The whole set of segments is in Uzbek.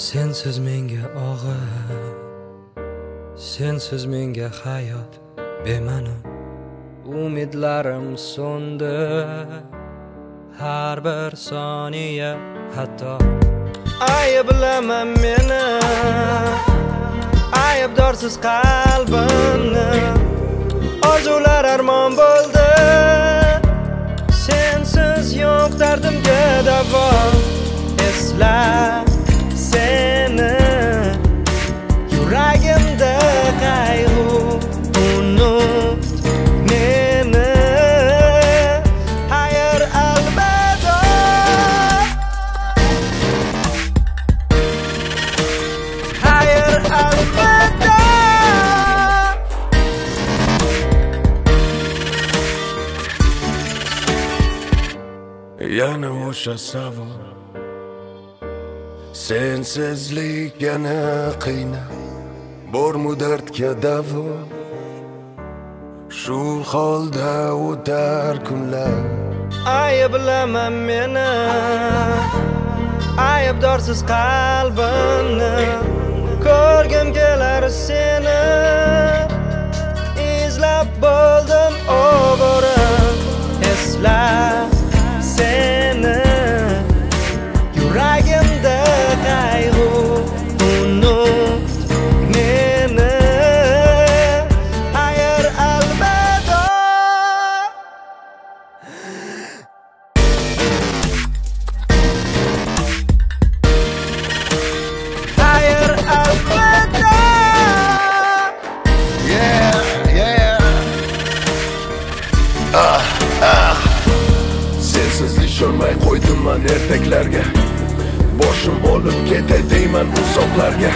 sensiz menga og'ir sensiz menga hayot bema'ni umidlarim so'ndi har bir soniya hatto. Ayblaman meni aybdorsiz qalbimni. Orzular armon bo'ldi sensiz yo'q dardimga davo. Esla yana o'sha savol sensizlik yana qiyna bormi dardga davo. Shu holda o'tar kunlar. Ayblaman meni aybdorsiz qalbimni. Ko'rgim kelar deyman ertaklarga. Boshim olib ketay deyman uzoqlarga.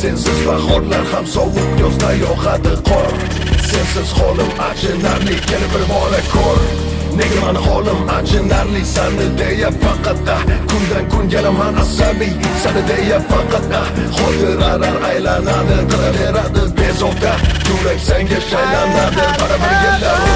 Sensiz bahorlar ham sovuq yozda yog'adi qor. Sensiz holim achinarli kel bir bora ko'r. Nega mani holim achinarli sani deya faqat kundan kun yanaman asabiy sani deya faqat xotiralar aylanadi qilaveradi bezovta. Yurak senga shaylanadi baribir yillar